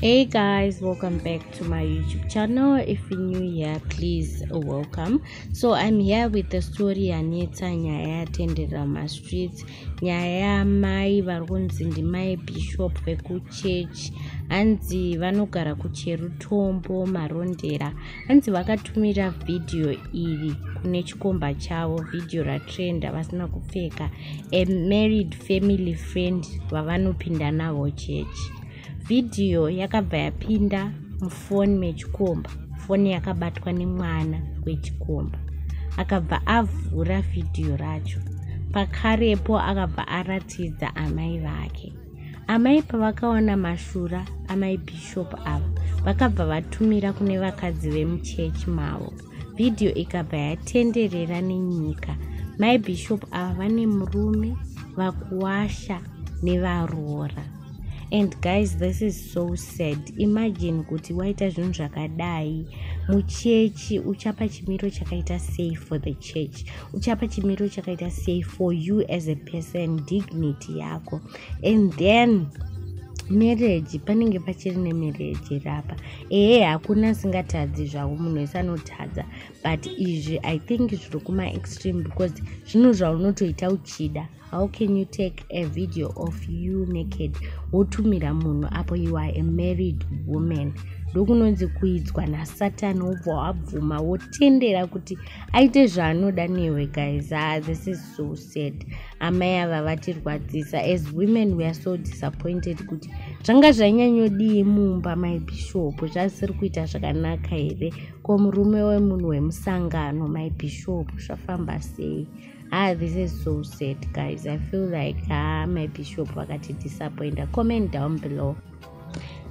hey guys welcome back to my youtube channel. If you're new here please welcome. So i'm here with the story yanetsa nyaya yatenderera mastreets nyaya yamai vari kunzi ndimai bishop vekuchechi hanzi vanogara kucherutombo marondera. Hanzi vakatumira vhidhiyo iri kune chikomba chavo vhidhiyo ratrenda vasina kupfeka. Amarried family friend vavanopinda navo chechi vhidhiyo yakabva yapinda mufoni mechikomba. Foni yakabatwa nemwana wechikomba. Akabva avhura vhidhiyo racho. Pakarepo akabva aratidza amai vake. Amai pavakaona mashura amai bhishop ava vakabva vatumira kune vakadzi vemuchechi mavo. Vhidhiyo ikabva yatenderera nenyika. Mai bhishop ava vane murume vakuwasha nevaroora and guys this is so sad. Imagine kuti waita zvinhu zvakadai. Muchechi uchapa chimiro chakaita sei for the church. Uchapa chimiro chakaita sei for you as a person dignity yako. And then marriage panenge pachiri nemarriage rapa. Ehe hakuna asingatadzi zvavo munhu wese anotadza. But izvi i think zviri kumaextreme because zvinhu zvaunotoita uchida how can you take a video of you naked? Wotumira munhu apo you are a married woman ndokunonzi kuidzwa nasatani wobva wabvuma wotendera kuti aite zvaanoda newe guys. Ah, this is so sad. Amai ava vatirwadzisa. As women weare so disappointed kuti zvanga zvanyanyodii mumba maibhishopu zvasiri kuita zvakanaka here? Ko murume wemunhu wemusangano maibhishopu zvafamba sei? Ah this is so sad guys. I feel like ah maibhishopu vakatidisappointa comment down below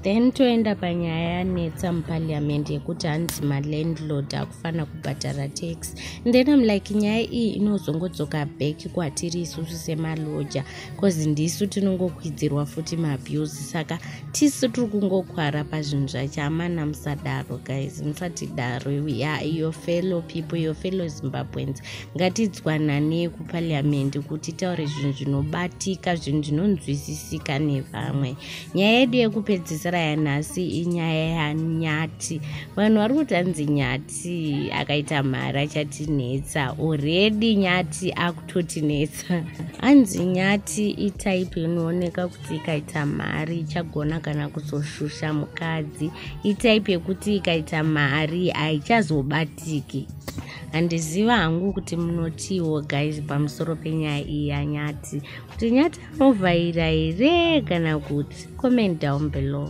then toenda panyaya yanetsa mupariamendi yekuti hanzi malandlord akufanira kubhadhara tax. Then am like nyaya iyi inozongodzoka back kwatiri isusu semaloja bcause ndisu tinongokwidzirwa futi mabills saka tisu tiri kungokwara pazvinhu zvacho hamana musadaro guys. Musati daro ya iyo fellow people iyo fellow zimbabwens ngatidzwananei kupariamendi kuti taure zvinhu zvinobatika zvinhu zvinonzwisisika nevamwe nyaya yedu yekupedzisa mvura yanhasi inyaya yanyati vanhu vari kuti hanzi nyati akaita mari achatinetsa oredi nyati akutotinetsa. Hanzi nyati itaipi inooneka kuti ikaita mari ichagona kana kuzoshusha mukadzi. Itaipi yekuti ikaita mari haichazobatiki handiziva hangu kuti munotiwo guys pamusoro penyaya iyi yanyati. Kuti nyati anovhaira here kana kuti comment down below